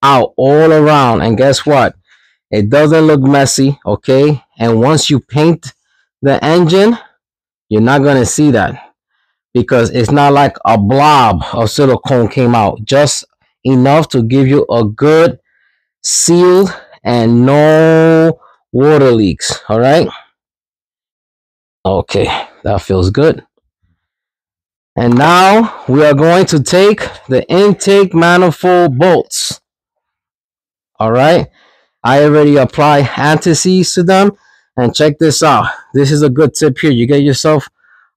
out all around. And guess what? It doesn't look messy, okay? And once you paint the engine, you're not gonna see that because it's not like a blob of silicone came out. Just enough to give you a good seal and no water leaks. All right. Okay, that feels good. And now we are going to take the intake manifold bolts. All right. I already apply anti-seize to them. And check this out. This is a good tip here. You get yourself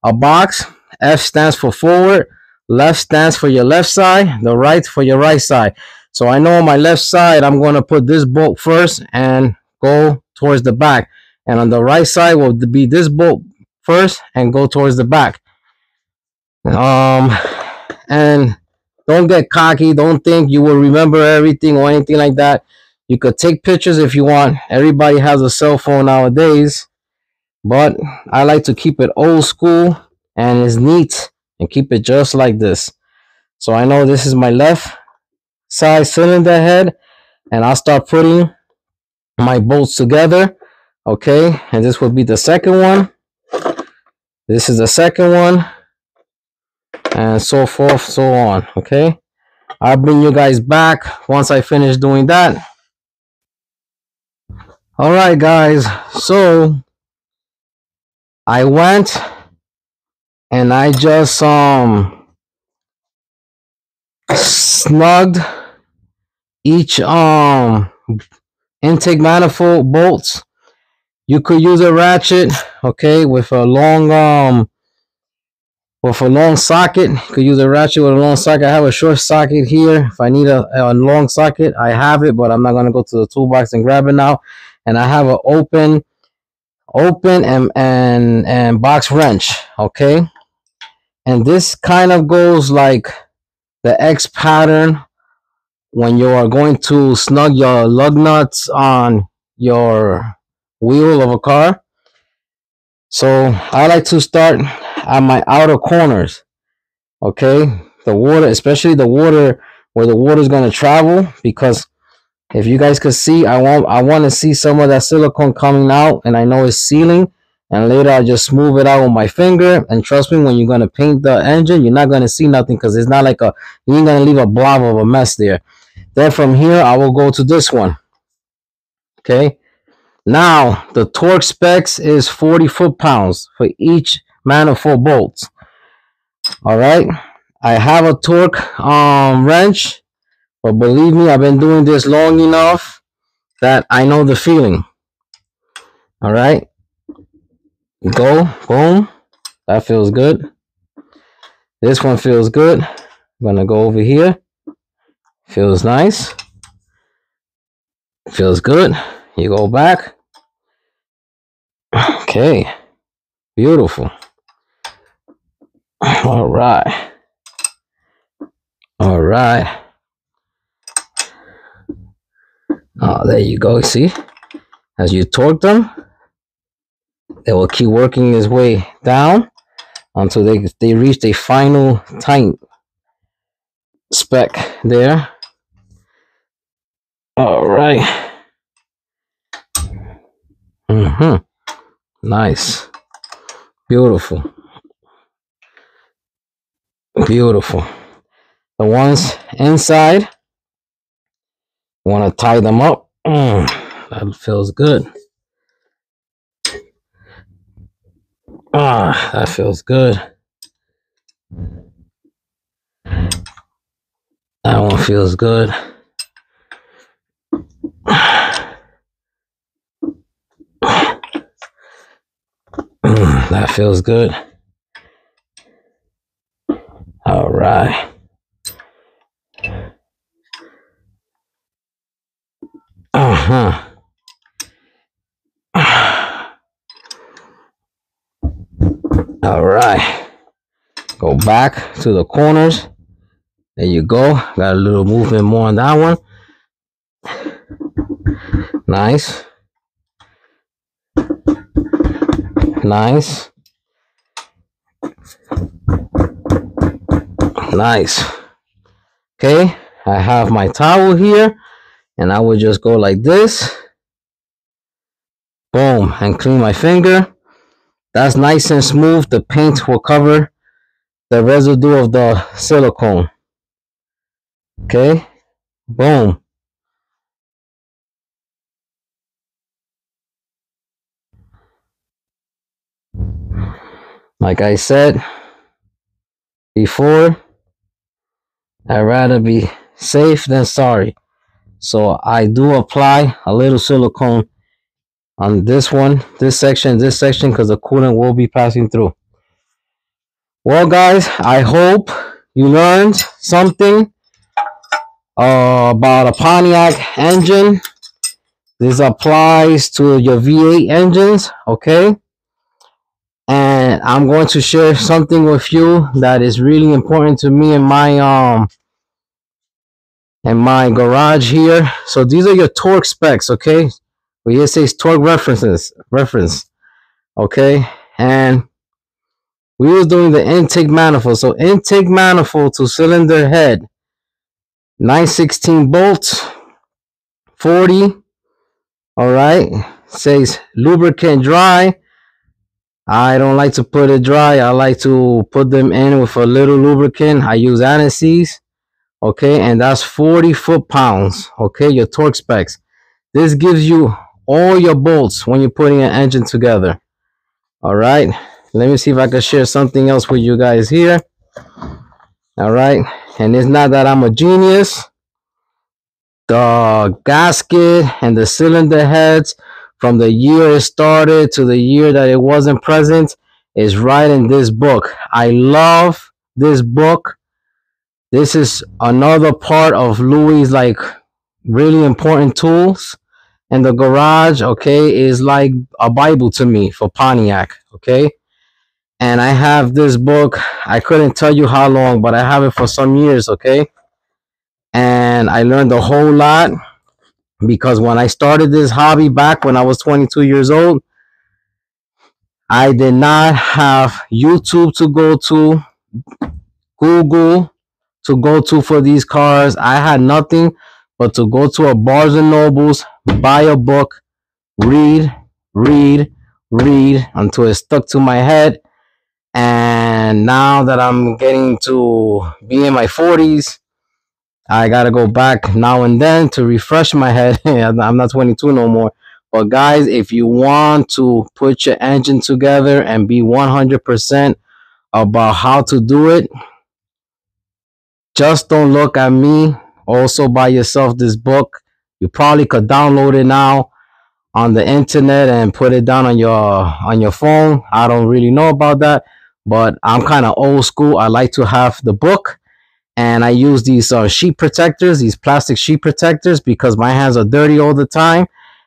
a box. F stands for forward. Left stands for your left side. The right for your right side. So I know on my left side, I'm going to put this bolt first and go towards the back. And on the right side will be this bolt first and go towards the back. Um, and don't get cocky. Don't think you will remember everything or anything like that. You could take pictures if you want. Everybody has a cell phone nowadays. But I like to keep it old school and it's neat and keep it just like this. So I know this is my left side cylinder head and I'll start putting my bolts together. Okay, and this will be the second one. This is the second one and so forth, so on. Okay, I'll bring you guys back once I finish doing that. All right, guys. So I went and I just um snugged each um intake manifold bolts. You could use a ratchet, okay, with a long um with a long socket. You could use a ratchet with a long socket. I have a short socket here. If I need a, a long socket, I have it, but I'm not gonna go to the toolbox and grab it now and I have an open open and and and box wrench okay and this kind of goes like the X pattern when you are going to snug your lug nuts on your wheel of a car so I like to start at my outer corners okay the water especially the water where the water is going to travel because if you guys could see, I want I want to see some of that silicone coming out, and I know it's sealing. And later I'll just smooth it out with my finger. And trust me, when you're gonna paint the engine, you're not gonna see nothing because it's not like a you ain't gonna leave a blob of a mess there. Then from here, I will go to this one. Okay. Now the torque specs is 40 foot pounds for each manifold bolts. All right. I have a torque um wrench but believe me, I've been doing this long enough that I know the feeling. All right. Go, boom. That feels good. This one feels good. I'm to go over here. Feels nice. Feels good. You go back. Okay. Beautiful. All right. All right. Oh, there you go. See, as you torque them, they will keep working his way down until they they reach the final tight spec there. All right. Mm-hmm. Nice. Beautiful. Beautiful. The ones inside Want to tie them up? Mm, that feels good. Ah, that feels good. That one feels good. Mm, that feels good. All right. Uh-huh. All right. Go back to the corners. There you go. Got a little movement more on that one. Nice. Nice. Nice. Okay. I have my towel here and I will just go like this. Boom, and clean my finger. That's nice and smooth. The paint will cover the residue of the silicone. Okay, boom. Like I said before, I'd rather be safe than sorry. So I do apply a little silicone on this one, this section, this section, because the coolant will be passing through. Well, guys, I hope you learned something uh, about a Pontiac engine. This applies to your V8 engines, okay? and I'm going to share something with you that is really important to me in my um in my garage here. So these are your torque specs, okay? Where it says torque references reference, okay? And we was doing the intake manifold. So intake manifold to cylinder head, 916 bolts, 40. All right, says lubricant dry I don't like to put it dry. I like to put them in with a little lubricant. I use Anti-Seize. Okay, and that's 40 foot pounds. Okay, your torque specs. This gives you all your bolts when you're putting an engine together. All right, let me see if I can share something else with you guys here. All right, and it's not that I'm a genius. The gasket and the cylinder heads from the year it started to the year that it wasn't present is right in this book. I love this book. This is another part of Louis like really important tools. And the garage, okay, is like a Bible to me for Pontiac, okay? And I have this book. I couldn't tell you how long, but I have it for some years, okay? And I learned a whole lot because when I started this hobby back when I was 22 years old, I did not have YouTube to go to, Google to go to for these cars. I had nothing but to go to a Barnes and Nobles, buy a book, read, read, read until it stuck to my head. And now that I'm getting to be in my 40s, I gotta go back now and then to refresh my head. I'm not 22 no more. But guys, if you want to put your engine together and be 100% about how to do it, just don't look at me. Also buy yourself this book. You probably could download it now on the internet and put it down on your on your phone. I don't really know about that, but I'm kind of old school. I like to have the book and I use these uh, sheet protectors, these plastic sheet protectors, because my hands are dirty all the time,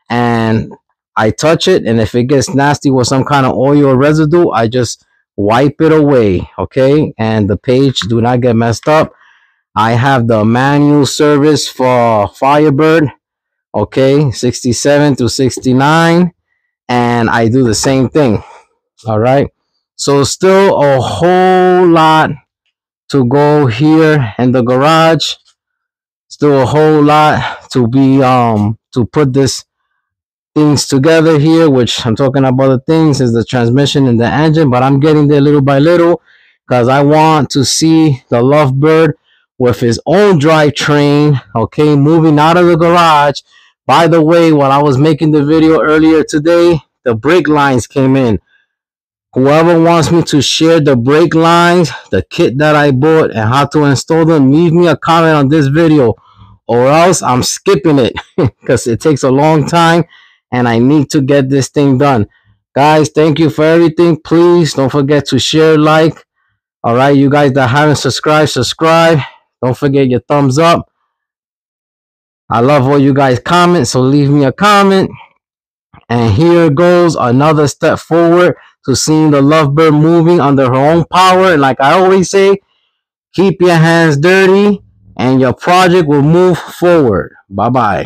and I touch it, and if it gets nasty with some kind of oil or residue, I just wipe it away, okay? And the page do not get messed up. I have the manual service for Firebird, okay, 67 to 69, and I do the same thing, all right? So still a whole lot to go here in the garage. Still a whole lot to be um to put this things together here, which I'm talking about the things is the transmission and the engine, but I'm getting there little by little because I want to see the Lovebird with his own drivetrain, okay, moving out of the garage. By the way, while I was making the video earlier today, the brake lines came in. Whoever wants me to share the brake lines, the kit that I bought, and how to install them, leave me a comment on this video or else I'm skipping it because it takes a long time and I need to get this thing done. Guys, thank you for everything. Please don't forget to share, like. All right, you guys that haven't subscribed, subscribe. Don't forget your thumbs up. I love all you guys comment, so leave me a comment. And here goes another step forward to seeing the lovebird moving under her own power. And like I always say, keep your hands dirty and your project will move forward. Bye bye.